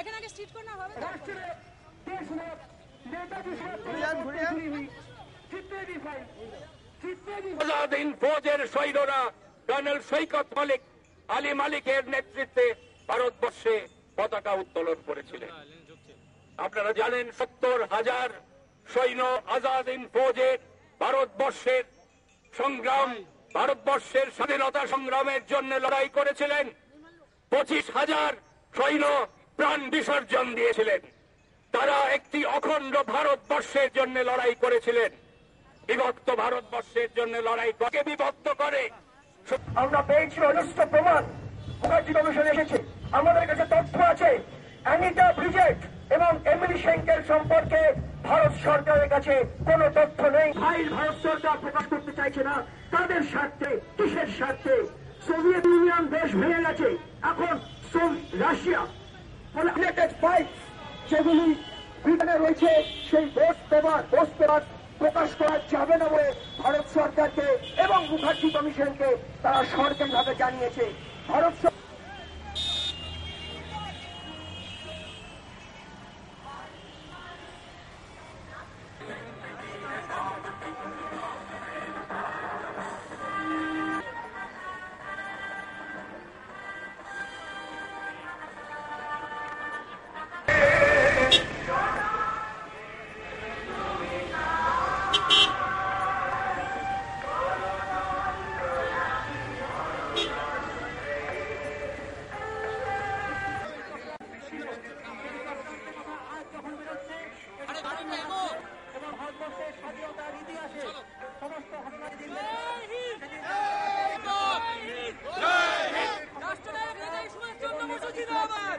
এখানে আগে street corner হবে। ফৌজের সৈন্যরা কর্নেল সৈকত মালিক আলী মালিকের নেতৃত্বে ভারতবর্ষে পতাকা উত্তোলন করেছিলেন। আপনারা জানেন সত্তর হাজার সৈন্য আজাদিন ফৌজের ভারতবর্ষের সংগ্রাম ভারতবর্ষের স্বাধীনতা সংগ্রামের জন্য লড়াই করেছিলেন। পঁচিশ হাজার সৈন্য প্রাণ বিসর্জন দিয়েছিলেন। তারা একটি অখণ্ড ভারতবর্ষের জন্য লড়াই করেছিলেন। বিভক্ত ভারতবর্ষের জন্য লড়াই করে বিভক্ত করে? আমরা পেয়েছি অজস্র প্রমাণ। মুখার্জি কমিশন এসেছে। আমাদের কাছে তথ্য আছে। অ্যানিটা ব্রিজেট এবং এমিলি সেঙ্কেল সম্পর্কে ভারত সরকারের কাছে কোনো তথ্য নেই। ফাইল ভারত সরকার প্রকাশ করতে চাইছে না। তাদের স্বার্থে কিসের স্বার্থে? সোভিয়েত ইউনিয়ন দেশ ভেঙে গেছে। এখন সোভ- রাশিয়া। ফাইল যেগুলি ব্রিটেনে রয়েছে, সেই দোষ পেপার বোস পেপার প্রকাশ করা যাবে না বলে ভারত সরকারকে এবং মুখার্জি কমিশনকে তারা সরকারিভাবে জানিয়েছে। ভারত এবং ভারতবর্ষের স্বাধীনতার ইতিহাসে সমস্ত ঘটনার রাষ্ট্রনায়ক নেতাজি সুভাষচন্দ্র বসু জিন্দাবাদ।